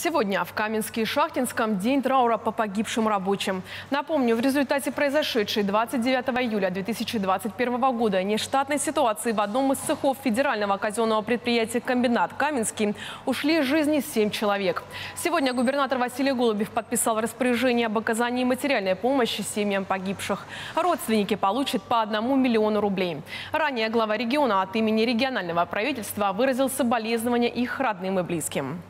Сегодня в Каменске и Шахтинском день траура по погибшим рабочим. Напомню, в результате произошедшей 29 июля 2021 года нештатной ситуации в одном из цехов федерального казенного предприятия «Комбинат Каменский» ушли из жизни 7 человек. Сегодня губернатор Василий Голубев подписал распоряжение об оказании материальной помощи семьям погибших. Родственники получат по одному миллиону рублей. Ранее глава региона от имени регионального правительства выразил соболезнования их родным и близким.